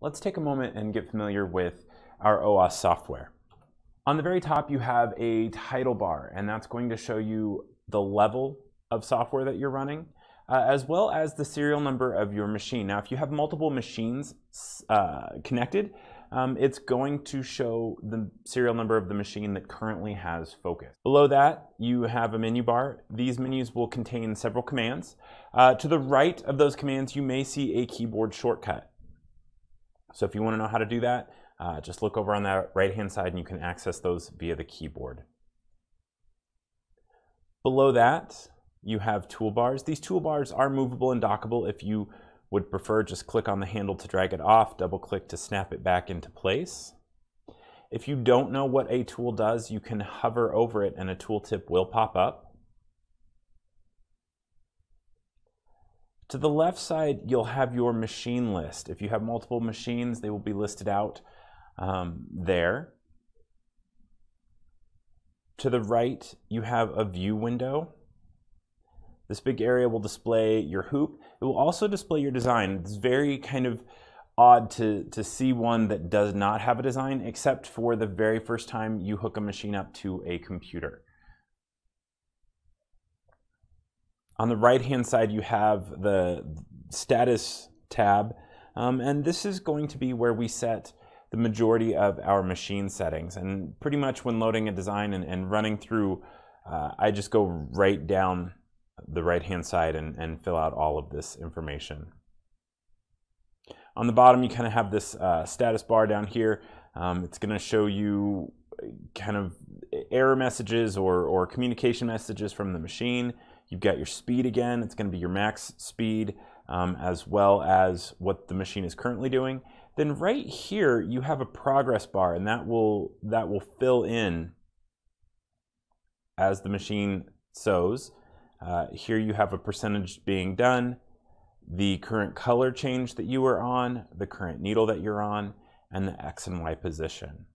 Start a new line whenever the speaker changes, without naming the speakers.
let's take a moment and get familiar with our OS software. On the very top, you have a title bar, and that's going to show you the level of software that you're running, uh, as well as the serial number of your machine. Now, if you have multiple machines uh, connected, um, it's going to show the serial number of the machine that currently has focus. Below that, you have a menu bar. These menus will contain several commands. Uh, to the right of those commands, you may see a keyboard shortcut. So if you want to know how to do that, uh, just look over on that right-hand side and you can access those via the keyboard. Below that, you have toolbars. These toolbars are movable and dockable. If you would prefer, just click on the handle to drag it off, double click to snap it back into place. If you don't know what a tool does, you can hover over it and a tooltip will pop up. To the left side, you'll have your machine list. If you have multiple machines, they will be listed out um, there. To the right, you have a view window. This big area will display your hoop. It will also display your design. It's very kind of odd to, to see one that does not have a design, except for the very first time you hook a machine up to a computer. On the right-hand side, you have the status tab, um, and this is going to be where we set the majority of our machine settings. And pretty much when loading a design and, and running through, uh, I just go right down the right-hand side and, and fill out all of this information. On the bottom, you kind of have this uh, status bar down here. Um, it's going to show you kind of error messages or, or communication messages from the machine. You've got your speed again. It's going to be your max speed um, as well as what the machine is currently doing. Then right here, you have a progress bar and that will, that will fill in as the machine sews. Uh, here you have a percentage being done, the current color change that you are on, the current needle that you're on, and the X and Y position.